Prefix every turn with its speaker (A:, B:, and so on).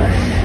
A: anywhere.